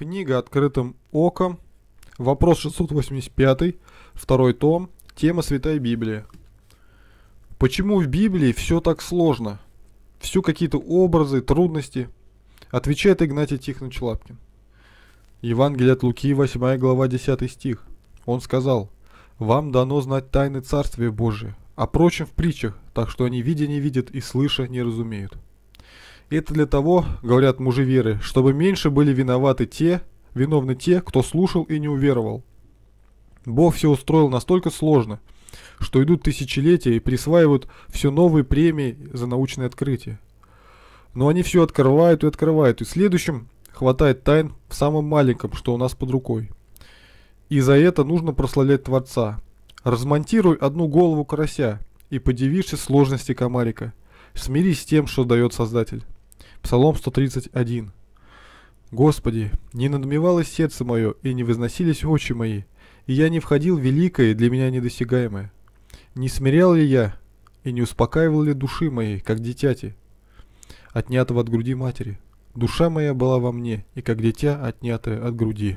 Книга «Открытым оком». Вопрос 685. Второй том. Тема Святая Библия. Почему в Библии все так сложно? Все какие-то образы, трудности. Отвечает Игнатий Тихонович Лапкин. Евангелие от Луки, 8 глава, 10 стих. Он сказал, «Вам дано знать тайны Царствия Божия, а прочим в притчах, так что они видя не видят и слыша не разумеют». Это для того, говорят мужи веры, чтобы меньше были виноваты те, виновны те, кто слушал и не уверовал. Бог все устроил настолько сложно, что идут тысячелетия и присваивают все новые премии за научные открытия. Но они все открывают и открывают, и следующим хватает тайн в самом маленьком, что у нас под рукой. И за это нужно прославлять Творца. Размонтируй одну голову карася и подивишься сложности комарика. Смирись с тем, что дает Создатель. Псалом 131. Господи, не надмевалось сердце мое, и не возносились очи мои, и я не входил в великое для меня недосягаемое. Не смирял ли я, и не успокаивал ли души моей, как дитяти, отнятого от груди матери? Душа моя была во мне, и как дитя, отнятое от груди.